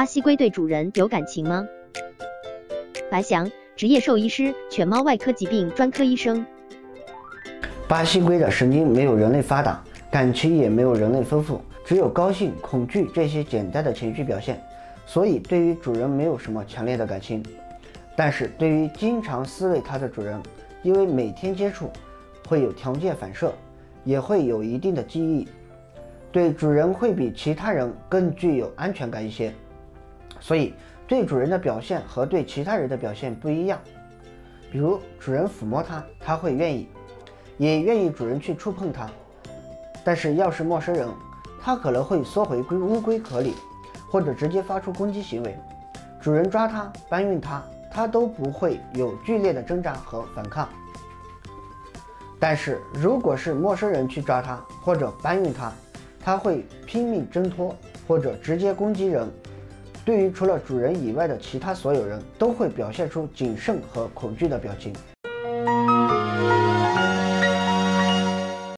巴西龟对主人有感情吗？白翔，职业兽医师，犬猫外科疾病专科医生。巴西龟的神经没有人类发达，感情也没有人类丰富，只有高兴、恐惧这些简单的情绪表现，所以对于主人没有什么强烈的感情。但是对于经常饲喂它的主人，因为每天接触，会有条件反射，也会有一定的记忆，对主人会比其他人更具有安全感一些，所以对主人的表现和对其他人的表现不一样。比如主人抚摸它，它会愿意，也愿意主人去触碰它。但是要是陌生人，它可能会缩回龟乌龟壳里，或者直接发出攻击行为。主人抓它、搬运它。它都不会有剧烈的挣扎和反抗，但是如果是陌生人去抓它或者搬运它，它会拼命挣脱或者直接攻击人。对于除了主人以外的其他所有人都会表现出谨慎和恐惧的表情。